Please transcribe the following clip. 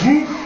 hmm